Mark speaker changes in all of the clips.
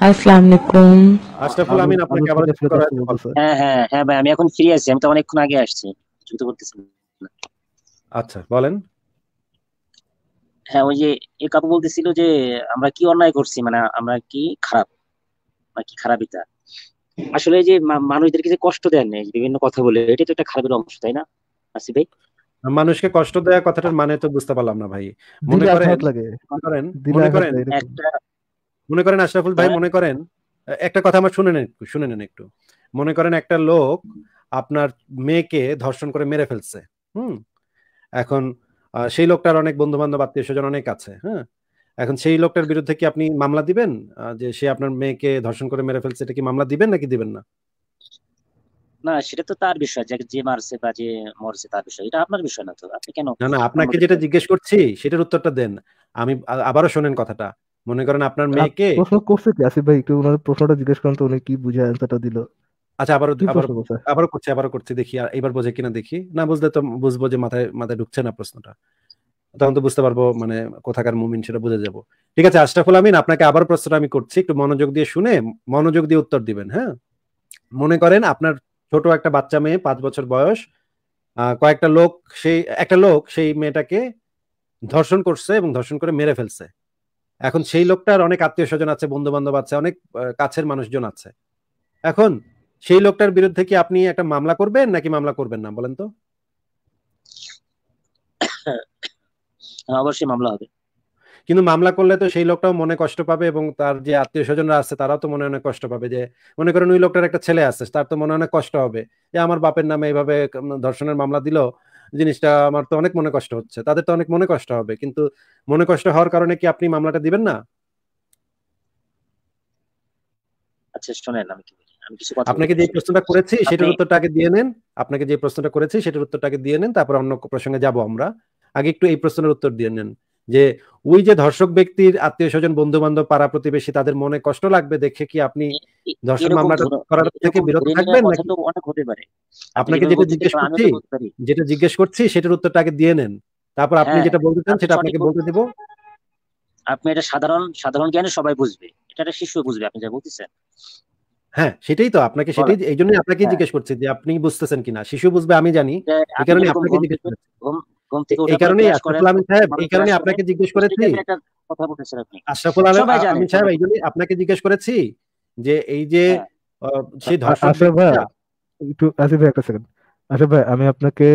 Speaker 1: আসসালামু আলাইকুম
Speaker 2: আশরাফুল আমিন আপনাকে আবার
Speaker 3: হ্যাঁ হ্যাঁ হ্যাঁ ভাই আমি এখন ফ্রি আছি আমি তো অনেকক্ষণ আগে আসছি যুক্ত করতেছি।
Speaker 2: আচ্ছা বলেন।
Speaker 3: হ্যাঁ ওই যে এ কাপু বলতেছিল যে আমরা কি অন্যায় করছি মানে আমরা কি খারাপ? বা কি খারাপ আসলে যে মানুষদেরকে যে কষ্ট দেন বিভিন্ন কথা বলে এটা তো একটা খারাপের অংশ তাই না? আসি ভাই?
Speaker 2: মানুষকে কষ্ট দেওয়া কথাটার মানে তো বুঝতে পারলাম না ভাই। মনে করেন মনে করেন মনে করেন একটা মনে করেন আশরাফুল ভাই হ্যাঁ। মনে করেন একটা কথা আমার শুনে নেন একটু শুনে নেন একটু। মনে করেন একটা লোক আপনার মেয়েকে ধর্ষণ করে মেরে ফেলছে হুম? এখন সেই লোকটার অনেক বন্ধু বান্ধব আত্মীয় স্বজন অনেক আছে হ্যাঁ? এখন সেই লোকটার বিরুদ্ধে কি আপনি মামলা দিবেন? যে সে আপনার মেয়েকে ধর্ষণ করে মেরে ফেলছে এটা কি মামলা দিবেন নাকি দিবেন না?
Speaker 3: না সেটা তো তার বিষয় যে যে মারছে বা যে মরছে তার বিষয় এটা আপনার বিষয় না তো আপনি কেন
Speaker 2: না না আপনাকে যেটা জিজ্ঞেস করছি সেটার উত্তরটা দেন। আমি আবারও শোনেন কথাটা। মনে করেন আপনার মেয়েকে
Speaker 4: প্রশ্ন করছে কি? আসিফ ভাই একটু ওনার প্রশ্নটা জিজ্ঞেস করেন তো উনি কি বুঝে অ্যান্সারটা দিল।
Speaker 2: আচ্ছা আবারও আবার আবারও করছি? আবারও করছি দেখি এবার বোঝে কিনা দেখি। না বুঝলে তো বুঝব যে মাথায় মাথায় ঢুকছে না প্রশ্নটা। তখন তো বুঝতে পারব মানে কোথাকার মুমিন সেটা বুঝে যাব। ঠিক আছে আশরাফুল আমিন আপনাকে আবার প্রশ্নটা আমি করছি একটু মনোযোগ দিয়ে শুনে মনোযোগ দিয়ে উত্তর দিবেন হ্যাঁ? মনে করেন আপনার ছোট একটা বাচ্চা মেয়ে পাঁচ বছর বয়স কয়েকটা লোক সেই একটা লোক সেই মেয়েটাকে ধর্ষণ করছে এবং ধর্ষণ করে মেরে ফেলছে। এখন সেই লোকটার অনেক আত্মীয় স্বজন আছে বন্ধু বান্ধব আছে অনেক কাছের মানুষজন আছে। এখন সেই লোকটার বিরুদ্ধে কি আপনি একটা মামলা করবেন নাকি মামলা করবেন না বলেন তো?
Speaker 3: হ্যাঁ, অবশ্যই মামলা হবে।
Speaker 2: কিন্তু মামলা করলে তো সেই লোকটাও মনে কষ্ট পাবে এবং তার যে আত্মীয় স্বজনরা আছে তারাও তো মনে অনেক কষ্ট পাবে যে মনে করেন ওই লোকটার একটা ছেলে আছে তার তো মনে অনেক কষ্ট হবে যে আমার বাপের নামে এইভাবে ধর্ষণের মামলা দিল জিনিসটা আমার তো অনেক মনে কষ্ট হচ্ছে। তাদের তো অনেক মনে কষ্ট হবে। কিন্তু মনে কষ্ট হওয়ার কারণে কি আপনি মামলাটা দিবেন না?
Speaker 3: আচ্ছা শোনেন আমি কি
Speaker 2: আপনাকে যে প্রশ্নটা করেছি সেটার উত্তরটা আগে দিয়ে নেন। আপনাকে যে প্রশ্নটা করেছি সেটার উত্তরটা আগে দিয়ে নেন তারপর অন্য প্রসঙ্গে যাব আমরা। আগে একটু এই প্রশ্নের উত্তর দিয়ে নেন। যে ওই যে ধর্ষক ব্যক্তির আত্মীয় স্বজন বন্ধু বান্ধব পাড়া প্রতিবেশী তাদের মনে কষ্ট লাগবে দেখে কি আপনি ধর্ষণ মামলাটা করার থেকে বিরত থাকবেন নাকি? আপনাকে যেটা জিজ্ঞেস করছি যেটা জিজ্ঞেস করছি সেটার উত্তরটা আগে দিয়ে নেন। তারপর আপনি হ্যাঁ, যেটা বলতে চান সেটা আপনাকে বলতে দেব।
Speaker 3: আপনি এটা সাধারণ সাধারণ জ্ঞানে সবাই বুঝবে। এটা একটা শিশু বুঝবে আপনি যা বলতেছেন।
Speaker 2: হ্যাঁ সেটাই তো আপনাকে সেটাই এই জন্যই আপনাকে হ্যাঁ। জিজ্ঞেস করছি যে আপনি বুঝতেছেন কিনা। শিশু বুঝবে আমি জানি। এই কারণে আপনাকে জিজ্ঞেস করছি। এই কারণে আশরাফুল আমিন সাহেব এই কারণে আপনাকে জিজ্ঞেস করেছি। আশরাফুল আমিন সাহেব এই জন্য আপনাকে জিজ্ঞেস করেছি যে এই যে হ্যাঁ। সেই ধর্ষণ ভাই
Speaker 4: একটু আসিফ ভাই একটা সেকেন্ড আসিফ ভাই আমি আপনাকে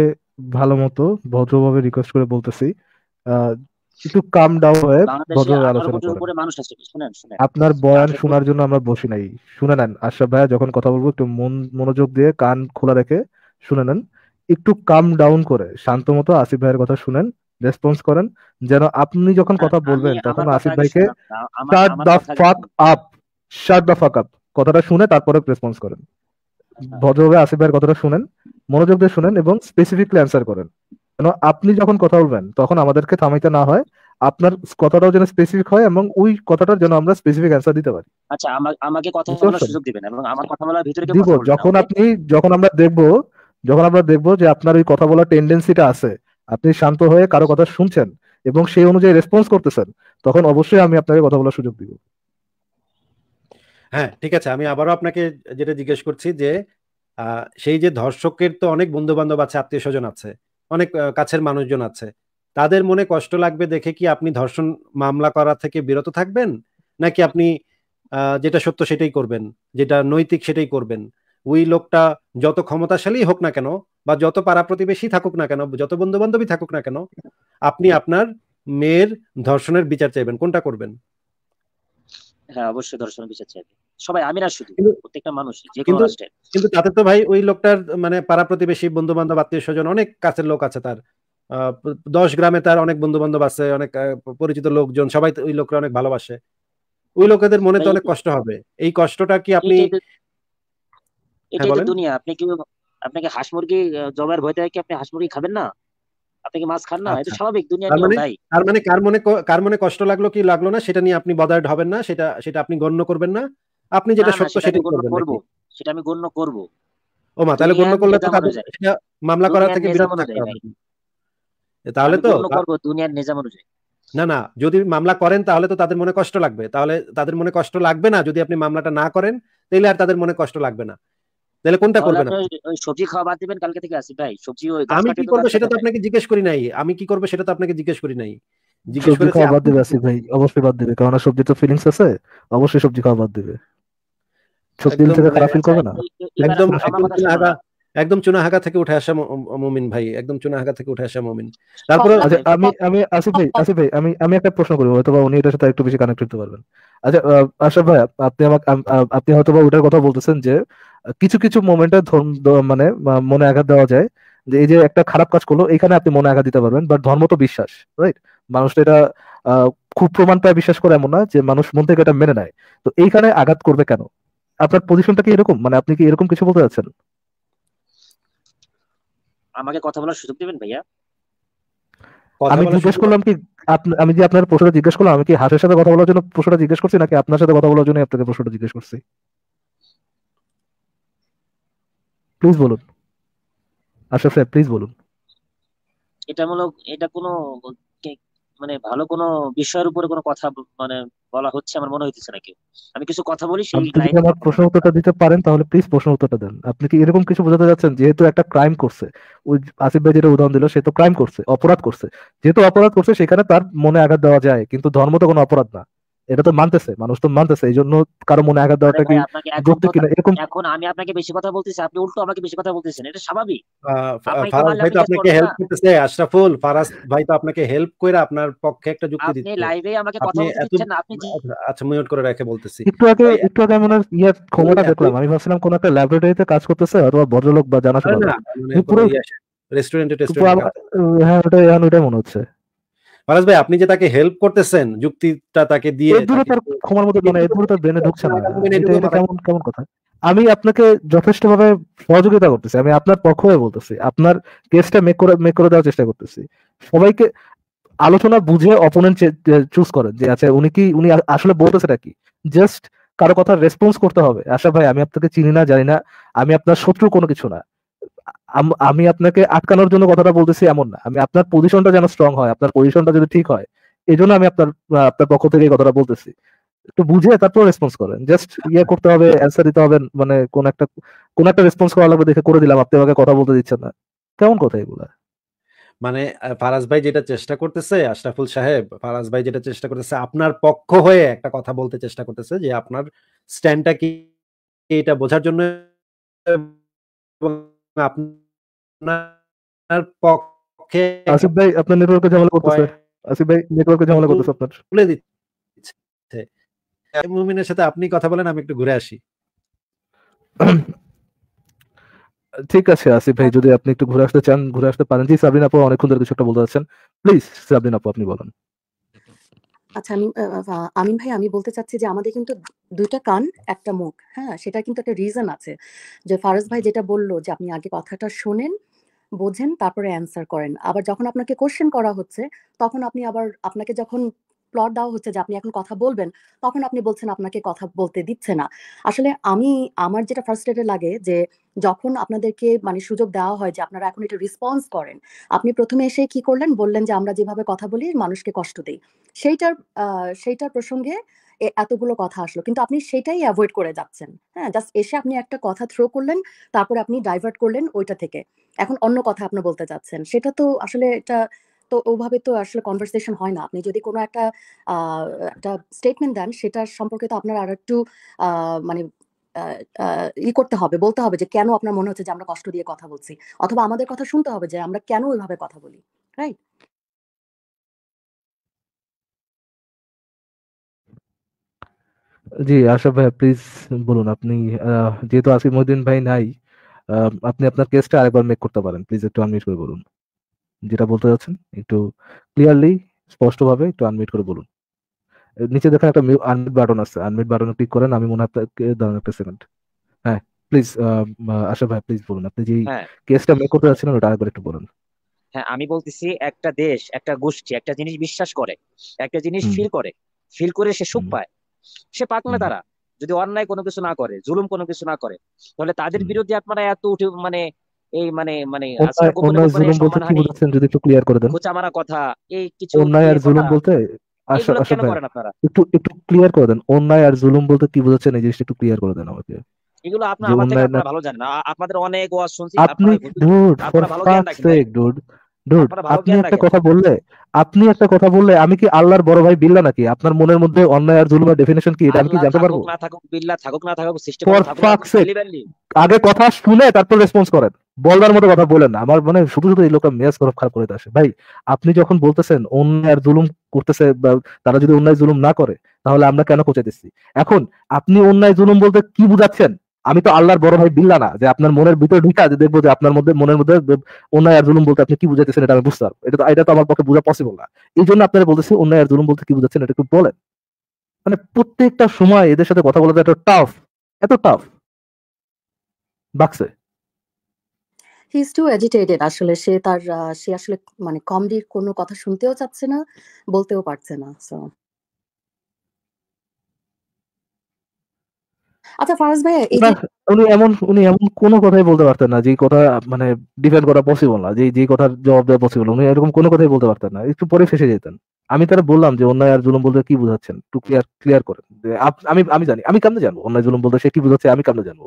Speaker 4: ভালো মতো ভদ্রভাবে রিকোয়েস্ট করে বলতেছি। একটু কাম ডাউন হয়ে ভদ্রভাবে আলোচনা করেন। আপনার বয়ান শোনার জন্য আমরা বসি নাই। শুনে নেন আশরাফ ভাইয়া যখন কথা বলব একটু মন মনোযোগ দিয়ে কান খোলা রেখে শুনে নেন। একটু কাম ডাউন করে। শান্ত মতো আসিফ ভাইয়ের কথা শুনেন রেসপন্স করেন যেন আপনি যখন কথা বলবেন তখন আসিফ ভাইকে shut the fuck up shut the fuck up কথাটা শুনে তারপরে রেসপন্স করেন। আচ্ছা। ভদ্রভাবে আসিফ ভাইয়ের কথাটা শুনেন মনোযোগ দিয়ে শুনেন এবং স্পেসিফিকলি অ্যান্সার করেন। কেন আপনি যখন কথা বলবেন তখন আমাদেরকে থামাইতে না হয় আপনার কথাটাও যেন স্পেসিফিক হয় এবং ওই কথাটার জন্য আমরা স্পেসিফিক অ্যান্সার দিতে পারি।
Speaker 3: আচ্ছা আমাকে কথা বলার সুযোগ দিবেন এবং আমার কথা বলার ভিতরে
Speaker 4: দিব যখন আপনি যখন আমরা দেখব যখন আমরা দেখব যে আপনার ওই কথা বলার টেন্ডেন্সিটা আছে, আপনি শান্ত হয়ে কারও কথা শুনছেন এবং সেই অনুযায়ী রেসপন্স করতেছেন, তখন অবশ্যই আমি আপনাকে কথা বলার সুযোগ দিব।
Speaker 2: হ্যাঁ ঠিক আছে। আমি আবারও আপনাকে যেটা জিজ্ঞেস করছি যে সেই যে ধর্ষকের তো অনেক বন্ধু বান্ধব আছে, আত্মীয় স্বজন আছে, অনেক কাছের মানুষজন আছে। তাদের মনে কষ্ট লাগবে দেখে কি আপনি ধর্ষণ মামলা করা থেকে বিরত থাকবেন? নাকি আপনি যেটা সত্য সেটাই করবেন, যেটা নৈতিক সেটাই করবেন? ওই লোকটা যত ক্ষমতাশালী হোক না কেন বা যত পাড়া প্রতিবেশী থাকুক না কেন যত বন্ধু বান্ধবী থাকুক না কেন আপনি আপনার মেয়ের ধর্ষণের বিচার চাইবেন কোনটা করবেন?
Speaker 3: হ্যাঁ অবশ্যই ধর্ষণের বিচার চাইবে। সবাই আমি না শুধু প্রত্যেকটা মানুষ যে
Speaker 2: কোনো কিন্তু তাতে তো ভাই ওই লোকটার মানে পাড়া প্রতিবেশী বন্ধু বান্ধব আত্মীয় স্বজন অনেক কাছের লোক আছে তার। দশ গ্রামে তার অনেক বন্ধু বান্ধব আছে অনেক পরিচিত লোকজন সবাই ওই লোকরা অনেক ভালোবাসে। ওই লোকেদের মনে তো অনেক কষ্ট হবে। এই কষ্টটা কি আপনি
Speaker 3: এটাই তো দুনিয়া। আপনি কি আপনাকে হাঁস মুরগি জবাইয়ের ভয় থাকে কি আপনি হাঁস মুরগি খাবেন না? আপনি কি মাছ খান না? এটা
Speaker 2: আচ্ছা।
Speaker 3: স্বাভাবিক দুনিয়া
Speaker 2: নিয়ম
Speaker 3: মানে
Speaker 2: ভাই তার মানে কার মনে কার মনে কষ্ট লাগল কি লাগল না সেটা নিয়ে আপনি বদার্ড হবেন না সেটা সেটা আপনি গণ্য করবেন না। আপনি যেটা সত্য সেটা গণ্য করবেন
Speaker 3: সেটা আমি গণ্য করব।
Speaker 2: ও মা তাহলে গণ্য করলে তো মামলা করা থেকে বিরত থাকতে হবে। তাহলে তো
Speaker 3: করব দুনিয়ার নিজাম অনুযায়ী।
Speaker 2: না না যদি মামলা করেন তাহলে তো তাদের মনে কষ্ট লাগবে। তাহলে তাদের মনে কষ্ট লাগবে না যদি আপনি মামলাটা না করেন তাহলে আর তাদের মনে কষ্ট লাগবে না। তাহলে কোনটা করবেন
Speaker 3: সবজি খাওয়া বাদ দিবেন কালকে থেকে আসি ভাই। সবজি ওই
Speaker 2: আমি কি করব সেটা তো আপনাকে জিজ্ঞেস করি নাই। আমি কি করব সেটা তো আপনাকে জিজ্ঞেস করি নাই।
Speaker 4: জিজ্ঞেস করে খাওয়া বাদ দিবে আসি ভাই। অবশ্যই বাদ দিবে। কারণ সবজি তো ফিলিংস আছে অবশ্যই সবজি খাওয়া বাদ দিবে। সবজি থেকে খারাপ ফিল করবে না।
Speaker 2: একদম একদম একদম চুনাহাগা থেকে উঠে আসা মুমিন ভাই একদম চুনা চুনাহাগা থেকে উঠে আসা মুমিন। তারপর
Speaker 4: আচ্ছা আমি আমি আসিফ ভাই আসিফ ভাই আমি আমি একটা প্রশ্ন করব হয়তো উনি এটার সাথে একটু বেশি কানেক্ট করতে পারবেন। আচ্ছা আশরাফ ভাই আপনি আমাকে আপনি হয়তো বা ওটার কথা বলতেছেন যে কিছু কিছু মোমেন্টে মানে মনে আঘাত দেওয়া যায় যে এই যে একটা খারাপ কাজ করল এখানে আপনি মনে আঘাত দিতে পারবেন বাট ধর্ম তো বিশ্বাস রাইট মানুষ এটা খুব প্রমাণ পায় বিশ্বাস করে এমন না যে মানুষ মন থেকে এটা মেনে নেয়। তো এইখানে আঘাত করবে কেন? আপনার পজিশনটা কি এরকম? মানে আপনি কি এরকম কিছু বলতে চাচ্ছেন
Speaker 3: আমাকে কথা বলার সুযোগ দিবেন ভাইয়া?
Speaker 4: আমি জিজ্ঞেস করলাম কি আমি যে আপনার প্রশ্নটা জিজ্ঞেস করলাম আমি কি হাসের সাথে কথা বলার জন্য প্রশ্নটা জিজ্ঞেস করছি নাকি আপনার সাথে কথা বলার জন্য আপনাকে প্রশ্নটা জিজ্ঞেস করছি? প্লিজ বলুন। আশরাফ সাহেব প্লিজ বলুন।
Speaker 3: এটা মূলক এটা কোনো মানে ভালো কোনো বিষয়ের উপরে কোনো কথা মানে বলা হচ্ছে আমার মনে হইতেছে নাকি আমি কিছু কথা বলি সেই
Speaker 4: লাইন আমার প্রশ্ন উত্তরটা দিতে পারেন তাহলে প্লিজ প্রশ্ন উত্তরটা দেন। আপনি কি এরকম কিছু বোঝাতে যাচ্ছেন? যেহেতু একটা ক্রাইম করছে। ওই আসিফ ভাই যেটা উদাহরণ দিল সে তো ক্রাইম করছে অপরাধ করছে। যেহেতু অপরাধ করছে সেখানে তার মনে আঘাত দেওয়া যায় কিন্তু ধর্ম তো কোনো অপরাধ না। এটা তো মানতেছে মানুষ তো মানতেছে এই জন্য কারও মনে আঘাত দেওয়াটা কি যৌক্তিক কিনা?
Speaker 3: এরকম এখন আমি আপনাকে বেশি কথা বলতেছি আপনি উল্টো আমাকে বেশি কথা বলতেছেন এটা স্বাভাবিক।
Speaker 2: ফারাজ ভাই তো আপনাকে হেল্প করতেছে আশরাফুল ফারাজ ভাই তো আপনাকে হেল্প করে আপনার পক্ষে একটা যুক্তি দিচ্ছে।
Speaker 3: আপনি লাইভে আমাকে কথা বলতে দিচ্ছেন আপনি
Speaker 2: আচ্ছা মিউট করে রেখে বলতেছি।
Speaker 4: একটু আগে একটু আগে মনে ইয়া ক্ষমতা দেখলাম আমি ভাবছিলাম কোন একটা ল্যাবরেটরিতে কাজ করতেছে অথবা ভদ্রলোক বা জানাশোনা
Speaker 2: মানে পুরো রেস্টুরেন্টে টেস্টুরেন্টে
Speaker 4: হ্যাঁ ওটা এখন ওটাই মনে হচ্ছে।
Speaker 2: ফারাজ ভাই আপনি যে তাকে হেল্প করতেছেন যুক্তিটা তাকে দিয়ে
Speaker 4: তার ক্ষমার মতো মানে তার ব্রেনে ঢুকছে না। এটা কেমন কেমন কথা? আমি আপনাকে যথেষ্টভাবে সহযোগিতা করতেছি। আমি আপনার পক্ষ হয়ে বলতেছি। আপনার কেসটা মেক করে মেক করে দেওয়ার চেষ্টা করতেছি। সবাইকে আলোচনা বুঝে অপোনেন্ট চুজ করেন যে আচ্ছা উনি কি উনি আসলে বলতেছেটা কি? জাস্ট কারও কথা রেসপন্স করতে হবে। আশা ভাই আমি আপনাকে চিনি না জানি না। আমি আপনার শত্রু কোনো কিছু না। আমি আপনাকে আটকানোর জন্য কথাটা বলতেছি এমন না। আমি আপনার পজিশনটা যেন স্ট্রং হয়, আপনার পজিশনটা যদি ঠিক হয় এই জন্য আমি আপনার আপনার পক্ষ থেকে এই কথাটা বলতেছি। একটু বুঝে তারপর রেসপন্স করেন। জাস্ট ইয়ে করতে হবে অ্যান্সার দিতে হবে মানে কোন একটা কোন একটা রেসপন্স করা লাগবে দেখে করে দিলাম। আপনি আমাকে কথা বলতে দিচ্ছেন না। কেমন কথা এগুলা?
Speaker 2: মানে ফারাজ ভাই যেটা চেষ্টা করতেছে, আশরাফুল সাহেব, ফারাজ ভাই যেটা চেষ্টা করতেছে, আপনার পক্ষ হয়ে একটা কথা বলতে চেষ্টা করতেছে যে আপনার স্ট্যান্ডটা কি, এটা বোঝার জন্য আপনার পক্ষে
Speaker 4: আসিফ ভাই আপনার নেটওয়ার্কে ঝামেলা করতেছে। আসিফ ভাই নেটওয়ার্কে ঝামেলা করতেছে আপনার।
Speaker 2: বলে দিচ্ছে। মুমিনের সাথে আপনি কথা বলেন আমি একটু ঘুরে আসি।
Speaker 4: ঠিক আছে আসিফ ভাই যদি আপনি একটু ঘুরে আসতে চান ঘুরে আসতে পারেন। জি সাবরিন আপু অনেকক্ষণ ধরে কিছু একটা বলতে চাচ্ছেন প্লিজ সাবরিন আপু আপনি বলেন।
Speaker 1: আচ্ছা আমি আমিন ভাই আমি বলতে চাচ্ছি যে আমাদের কিন্তু দুইটা কান একটা মুখ হ্যাঁ? সেটা কিন্তু একটা রিজন আছে। যে ফারাজ ভাই যেটা বলল যে আপনি আগে কথাটা শোনেন বোঝেন, তারপরে অ্যান্সার করেন। আবার যখন আপনাকে কোশ্চেন করা হচ্ছে, তখন আপনি আবার আপনাকে যখন প্লট দেওয়া হচ্ছে যে আপনি এখন কথা বলবেন, তখন আপনি বলছেন আপনাকে কথা বলতে দিচ্ছে না। আসলে আমি, আমার যেটা ফার্স্টেটে লাগে যে যখন আপনাদেরকে মানে সুযোগ দেওয়া হয় যে আপনারা এখন এটা রেসপন্স করেন, আপনি প্রথমে এসে কি করলেন? বললেন যে আমরা যেভাবে কথা বলি মানুষকে কষ্ট দিই। সেইটার সেইটার প্রসঙ্গে এতগুলো কথা আসলো। কিন্তু আপনি সেটাই অ্যাভয়েড করে যাচ্ছেন। হ্যাঁ জাস্ট এসে আপনি একটা কথা থ্রো করলেন, তারপরে আপনি ডাইভার্ট করলেন ওইটা থেকে। এখন অন্য কথা আপনি বলতে চাচ্ছেন সেটা তো আসলে এটা তো ওভাবে তো আসলে কনভারসেশন হয় না। আপনি যদি কোনো একটা একটা স্টেটমেন্ট দেন, সেটার সম্পর্কে তো আপনার আর একটু মানে ই করতে হবে, বলতে হবে যে কেন আপনার মনে হচ্ছে যে আমরা কষ্ট দিয়ে কথা বলছি? অথবা আমাদের কথা শুনতে হবে যে আমরা কেন ওইভাবে কথা বলি? রাইট
Speaker 4: জি আশা ভাই প্লিজ বলুন আপনি যেহেতু আসিফ মহিউদ্দিন ভাই নাই আপনি আপনার কেসটা আরেকবার মেক করতে পারেন প্লিজ একটু আনমিউট করে বলুন। যেটা বলতে যাচ্ছেন একটু ক্লিয়ারলি স্পষ্টভাবে একটু আনমিউট করে বলুন। নিচে দেখেন একটা আনমিউট বাটন আছে আনমিউট বাটনে ক্লিক করেন আমি মনে হয় দাঁড়ান একটা সেকেন্ড হ্যাঁ প্লিজ আশা ভাই প্লিজ বলুন আপনি যে কেসটা মেক করতে যাচ্ছেন ওটা আরেকবার একটু বলুন।
Speaker 3: হ্যাঁ আমি বলতেছি একটা দেশ একটা গোষ্ঠী একটা জিনিস বিশ্বাস করে একটা জিনিস ফিল করে ফিল করে সে সুখ পায়। সে পাক না তারা। যদি অন্যায় কোনো কিছু না করে জুলুম কোনো কিছু না করে তাহলে তাদের বিরুদ্ধে আপনারা এত উঠে মানে এই মানে মানে
Speaker 4: যদি একটু ক্লিয়ার করে দেন।
Speaker 3: কথা এই কিছু
Speaker 4: অন্যায় আর জুলুম বলতে আশা আশা ভাই একটু একটু ক্লিয়ার করে দেন। অন্যায় আর জুলুম বলতে কি বুঝাচ্ছেন? এই জিনিসটা একটু ক্লিয়ার করে দেন আমাকে।
Speaker 3: এগুলো আপনার আমার থেকে আপনারা ভালো জানেন। আপনাদের অনেক ওয়াজ শুনছি
Speaker 4: আপনি dude for fuck's sake dude dude আপনি একটা কথা বললে আপনি একটা কথা বললে আমি কি আল্লাহর বড় ভাই বিল্লা নাকি? আপনার মনের মধ্যে অন্যায় আর জুলুমের ডেফিনেশন কি? এটা আমি কি জানতে পারব?
Speaker 3: না থাকুক বিল্লা থাকুক না থাকুক সিস্টেম
Speaker 4: আগে কথা শুনে তারপর রেসপন্স করেন। বলবার মতো কথা বলেন না। আমার মানে শুধু শুধু এই লোকটা মেয়াজ খারাপ খারাপ করে আসে। ভাই আপনি যখন বলতেছেন অন্যায় আর জুলুম করতেছে তারা যদি অন্যায় জুলুম না করে তাহলে আমরা কেন দিচ্ছি এখন আপনি অন্যায় জুলুম বলতে কি বুঝাচ্ছেন? আমি তো আল্লাহর বড় ভাই বিল্লা না, যে আপনার মনের ভিতরে ঢুকা যে দেখব যে আপনার মধ্যে মনের মধ্যে অন্যায় আর জুলুম বলতে আপনি কি বুঝাইতেছেন এটা আমি বুঝতে পারব। এটা এটা তো আমার পক্ষে বোঝা পসিবল না। এই জন্য আপনারা বলতেছি অন্যায় আর জুলুম বলতে কি বুঝাচ্ছেন এটা একটু বলেন। মানে প্রত্যেকটা সময় এদের সাথে কথা বলাটা এত টাফ এত টাফ বাক্সে।
Speaker 1: হি টু এজিটেটেড আসলে, সে তার সে আসলে মানে কমেডির কোনো কথা শুনতেও চাচ্ছে না, বলতেও পারছে না সো আচ্ছা ফারাজ ভাই
Speaker 4: উনি এমন উনি এমন কোনো কথাই বলতে পারতেন না, যে কথা মানে ডিফেন্ড করা পসিবল না, যে যে কথার জবাব দেওয়া পসিবল উনি এরকম কোনো কথাই বলতে পারতেন না, একটু পরে ফেসে যেতেন। আমি তারা বললাম যে, অন্যায় আর জুলুম বলতে কি বুঝাচ্ছেন? একটু ক্লিয়ার ক্লিয়ার করেন। আমি আমি জানি, আমি কেমনে জানব? অন্যায়, জুলুম বলতে সে কি বুঝাচ্ছে, আমি কেমনে জানব?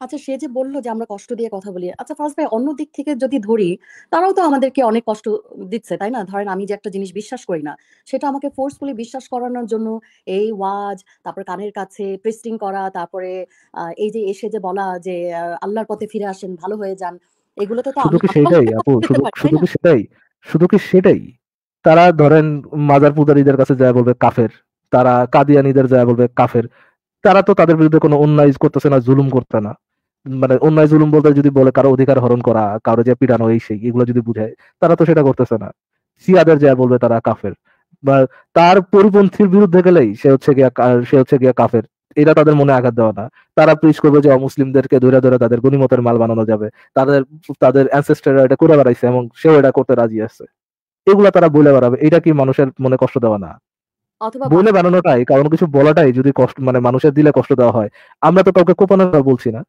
Speaker 1: আচ্ছা সে যে বলল যে আমরা কষ্ট দিয়ে কথা বলি আচ্ছা ফার্স্ট ভাই অন্য দিক থেকে যদি ধরি তারাও তো আমাদেরকে অনেক কষ্ট দিচ্ছে তাই না? ধরেন আমি যে একটা জিনিস বিশ্বাস করি না সেটা আমাকে ফোর্সফুলি বিশ্বাস করানোর জন্য এই ওয়াজ তারপর কানের কাছে প্রেস্টিং করা তারপরে এই যে এসে যে বলা যে আল্লাহর পথে ফিরে আসেন ভালো হয়ে যান এগুলো তো
Speaker 4: শুধু কি সেটাই আপু শুধু কি সেটাই? শুধু কি সেটাই? তারা ধরেন মাজার পূজারীদের কাছে যায় বলবে কাফের তারা কাদিয়ানিদের যায় বলবে কাফের তারা তো তাদের বিরুদ্ধে কোনো অন্যায় করতেছে না জুলুম করতে না। মানে অন্যায় জুলুম বলতে যদি বলে কারও অধিকার হরণ করা কারও যে পিটানো এই সেই এগুলো যদি বুঝায় তারা তো সেটা করতেছে না। সিয়াদের যা বলবে তারা কাফের। বা তার পরিপন্থীর বিরুদ্ধে গেলেই সে হচ্ছে গিয়া সে হচ্ছে গিয়া কাফের। এটা তাদের মনে আঘাত দেওয়া না। তারা প্রিচ করবে যে অমুসলিমদেরকে ধরে ধরে তাদের গণিমতের মাল বানানো যাবে। তাদের তাদের অ্যানসেস্টাররা এটা করে বেড়াইছে এবং সেও এটা করতে রাজি আছে। এগুলা তারা বলে বেড়াবে এটা কি মানুষের মনে কষ্ট দেওয়া না? বলে বানানোটাই কারণ কিছু বলাটাই যদি কষ্ট মানে মানুষের দিলে কষ্ট দেওয়া হয় আমরা তো কাউকে কোপানোর বলছি না।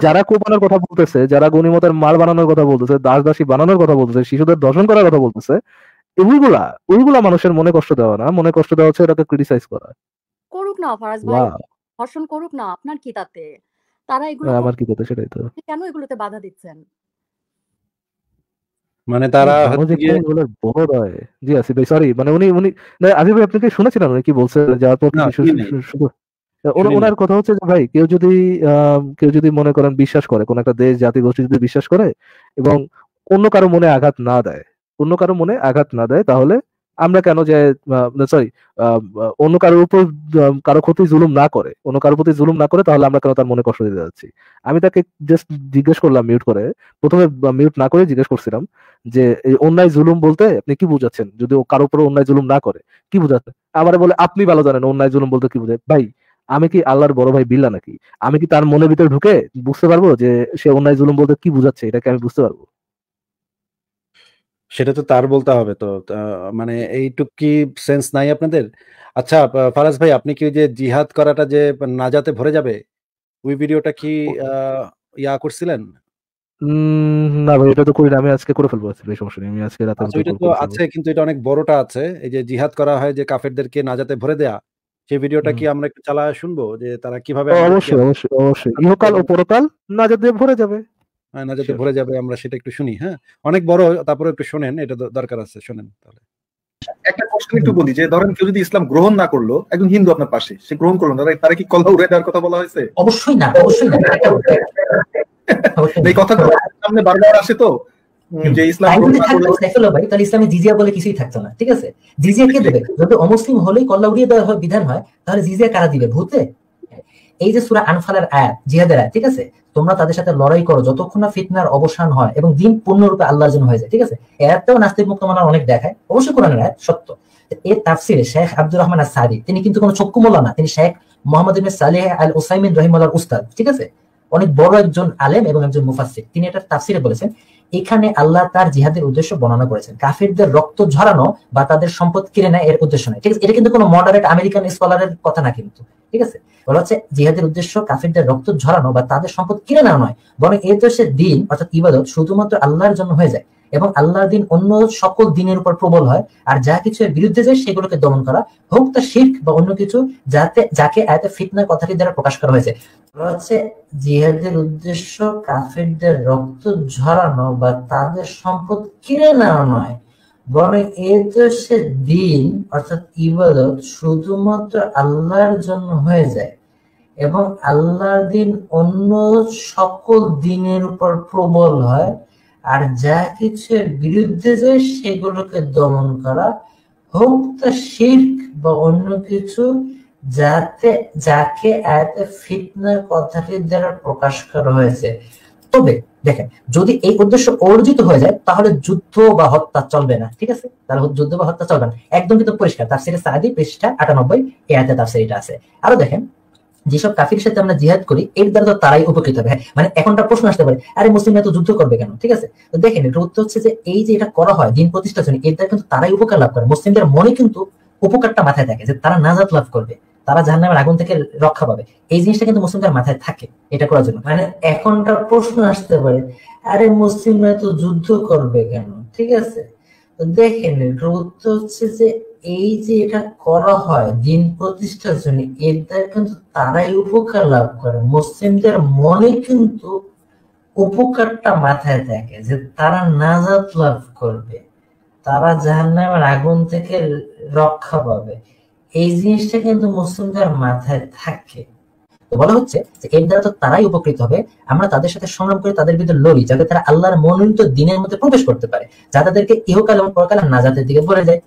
Speaker 4: যারা কোপানোর কথা বলতেছে যারা গণিমতের মাল বানানোর কথা বলতেছে দাস দাসী বানানোর কথা বলতেছে শিশুদের দর্শন করার কথা বলতেছে ওইগুলা ওইগুলা মানুষের মনে কষ্ট দেওয়া না। মনে কষ্ট দেওয়া হচ্ছে এটাকে ক্রিটিসাইজ করা।
Speaker 1: করুক না ফারাজ ভাই। ধর্ষণ করুক না আপনার কি তাতে? তারা এগুলো
Speaker 4: আমার কি তাতে সেটাই তো।
Speaker 1: কেন এগুলোতে বাধা দিচ্ছেন?
Speaker 2: মানে তারা হচ্ছে
Speaker 4: বড় হয় জি আসিফ ভাই সরি মানে উনি উনি আসিফ ভাই আপনি কি শুনেছিলেন? উনি কি বলছে যাওয়ার পর শুধু ওনার কথা হচ্ছে যে ভাই কেউ যদি কেউ যদি মনে করেন বিশ্বাস করে কোন একটা দেশ জাতি গোষ্ঠী যদি বিশ্বাস করে এবং অন্য কারও মনে আঘাত না দেয় অন্য কারও মনে আঘাত না দেয় তাহলে আমরা কেন যে সরি অন্য কারোর উপর কারও ক্ষতি জুলুম না করে অন্য কারোর প্রতি জুলুম না করে তাহলে আমরা কেন তার মনে কষ্ট দিতে যাচ্ছি? আমি তাকে জাস্ট জিজ্ঞেস করলাম মিউট করে প্রথমে মিউট না করে জিজ্ঞেস করছিলাম যে এই অন্যায় জুলুম বলতে আপনি কি বুঝাচ্ছেন? যদি ও কারোর উপর অন্যায় জুলুম না করে কি বুঝাচ্ছেন আমার বলে আপনি ভালো জানেন অন্যায় জুলুম বলতে কি বুঝায়? ভাই আমি কি আল্লাহর বড় ভাই বিল্লা নাকি? আমি কি তার মনের ভিতরে ঢুকে বুঝতে পারব যে সে অন্যায় জুলুম বলতে কি বুঝাচ্ছে? এটাকে আমি বুঝতে পারব।
Speaker 2: সেটা তো তার বলতে হবে তো। মানে এইটুক কি সেন্স নাই আপনাদের? আচ্ছা ফারাজ ভাই আপনি কি যে জিহাদ করাটা যে নাজাতে ভরে যাবে ওই ভিডিওটা কি ইয়া করছিলেন?
Speaker 4: না ভাই এটা তো করি আমি আজকে করে ফেলব আজকে সমস্যা নেই। আমি আজকে রাতে
Speaker 2: আচ্ছা, এটা তো আছে কিন্তু এটা অনেক বড়টা আছে। এই যে জিহাদ করা হয় যে কাফেরদেরকে নাজাতে ভরে দেয়া সেই ভিডিওটা কি আমরা একটু চালায় শুনব? যে তারা কীভাবে
Speaker 4: অবশ্যই অবশ্যই অবশ্যই। ইহকাল ও পরকাল? নাজাতে ভরে যাবে।
Speaker 2: হ্যাঁ ভরে যাবে আমরা সেটা একটু শুনি হ্যাঁ? অনেক বড় তারপরে একটু শোনেন এটা দরকার আছে শোনেন তাহলে।
Speaker 5: একটা কোশ্চেন একটু বলি যে ধরেন কেউ যদি ইসলাম গ্রহণ না করল একজন হিন্দু আপনার পাশে সে গ্রহণ করল না তারা কি কল্লা উড়ে দেওয়ার কথা বলা হয়েছে?
Speaker 6: অবশ্যই না অবশ্যই না।
Speaker 5: এই কথাটা সামনে বারবার আসে তো। যে ইসলাম
Speaker 6: ভাই তাহলে ইসলামে জিজিয়া বলে কিছুই থাকতো না ঠিক আছে? জিজিয়া কে দেবে? যদি অমুসলিম হলেই কল্লা উড়িয়ে দেওয়া হয় বিধান হয় তাহলে জিজিয়া কারা দিবে ভূতে? এই যে সুরা আনফালের আয়াত জিহাদের আয়াত ঠিক আছে? তোমরা তাদের সাথে লড়াই করো যতক্ষণ না ফিতনার অবসান হয় এবং দিন পূর্ণরূপে আল্লাহর জন্য হয়ে যায় ঠিক আছে? আয়াতটাও নাস্তিক মুক্ত মানার অনেক দেখায় অবশ্যই কোরআনের আয়াত সত্য। এর তাফসিরে শেখ আব্দুর রহমান সাদি তিনি কিন্তু কোনো চক্ষু মোল্লা না তিনি শেখ মোহাম্মদ ইবনে সালেহ আল ওসাইমিন রহিমাল্লাহর উস্তাদ ঠিক আছে? অনেক বড় একজন আলেম এবং একজন মুফাসির তিনি এটা তাফসিরে বলেছেন এখানে আল্লাহ তার জিহাদের উদ্দেশ্য বর্ণনা করেছেন। কাফিরদের রক্ত ঝরানো বা তাদের সম্পদ কিনে নেয় এর উদ্দেশ্য নয়। ঠিক আছে? এটা কিন্তু কোনো মডারেট আমেরিকান স্কলারের কথা না কিন্তু। ঠিক আছে? বলা হচ্ছে জিহাদের উদ্দেশ্য কাফিরদের রক্ত ঝরানো বা তাদের সম্পদ কিনে নেওয়া নয়। বরং এ দেশের দিন অর্থাৎ ইবাদত শুধুমাত্র আল্লাহর জন্য হয়ে যায়। এবং আল্লাহর দিন অন্য সকল দিনের উপর প্রবল হয়, আর যা কিছু এর বিরুদ্ধে যায় সেগুলোকে দমন করা হোক তা শির্ক বা অন্য কিছু, যাতে, যাকে আয়তে ফিতনার কথাটি দ্বারা প্রকাশ করা হয়েছে। হচ্ছে জিহাদের উদ্দেশ্য কাফেরদের রক্ত ঝরানো বা তাদের সম্পদ কিনে নেওয়া নয়। বরং এর দেশে দিন, অর্থাৎ ইবাদত, শুধুমাত্র আল্লাহর জন্য হয়ে যায় এবং আল্লাহর দিন অন্য সকল দিনের উপর প্রবল হয়। আর যা কিছু বিরুদ্ধে যায় সেগুলোকে দমন করা হোক তা শির্ক বা অন্য কিছু যাতে, যাকে আয়াতে কথাটির দ্বারা প্রকাশ করা হয়েছে। তবে দেখেন, যদি এই উদ্দেশ্য অর্জিত হয়ে যায়, তাহলে যুদ্ধ বা হত্যা চলবে না, ঠিক আছে? তাহলে যুদ্ধ বা হত্যা চলবে না। একদম কিন্তু পরিষ্কার। তার সেটা সাদি পৃষ্ঠা আটানব্বই, এ আয়তে তার সেটা আছে। আরও দেখেন যেসব কাফির সাথে আমরা জিহাদ করি, এর দ্বারা তো তারাই উপকৃত হবে। হ্যাঁ মানে এখনটা প্রশ্ন আসতে পারে, আরে মুসলিমরা তো যুদ্ধ করবে কেন? ঠিক আছে? তো দেখেন এটা উত্তর হচ্ছে যে এই যে এটা করা হয়, দিন প্রতিষ্ঠার জন্য এর দ্বারা কিন্তু তারাই উপকার লাভ করে। মুসলিমদের মনে কিন্তু উপকারটা মাথায় থাকে যে তারা নাজাত লাভ করবে, তারা জাহান্নামের আগুন থেকে রক্ষা পাবে। এই জিনিসটা কিন্তু মুসলিমদের মাথায় থাকে এটা করার জন্য। মানে এখনটা প্রশ্ন আসতে পারে, আরে মুসলিমরা তো যুদ্ধ করবে কেন? ঠিক আছে? দেখেন উত্তর হচ্ছে যে এই যে এটা করা হয় দিন প্রতিষ্ঠার জন্য এর দ্বারা কিন্তু তারাই উপকার লাভ করে। মুসলিমদের মনে কিন্তু উপকারটা মাথায় থাকে যে তারা নাজাত লাভ করবে। তারা জাহান্নামের আগুন থেকে রক্ষা পাবে। এই জিনিসটা কিন্তু মুসলিমদের মাথায় থাকে। বলা হচ্ছে এর দ্বারা তো তারাই উপকৃত হবে। আমরা তাদের সাথে সংগ্রাম করে তাদের বিরুদ্ধে লড়ি, যাতে তারা আল্লাহর মনোনীত দিনের মধ্যে প্রবেশ করতে পারে, যা তাদেরকে ইহকাল এবং পরকাল নাজাতের দিকে বলে যায়।